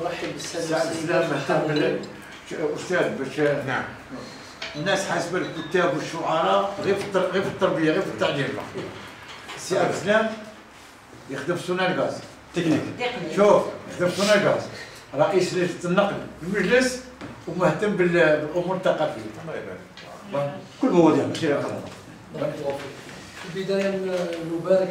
نرحب بالساده أستاذ باش نعم. الناس حاسبه الكتاب والشعراء غير في غير في التربية غير في التعليم. السي عبد السلام. يخدم في سونار غاز. تكنيك. شوف يخدم في سونلغاز. رئيس لجنة النقل في المجلس ومهتم بالأمور الثقافية. الله يبارك. كل مواضيع ماشي في البداية نبارك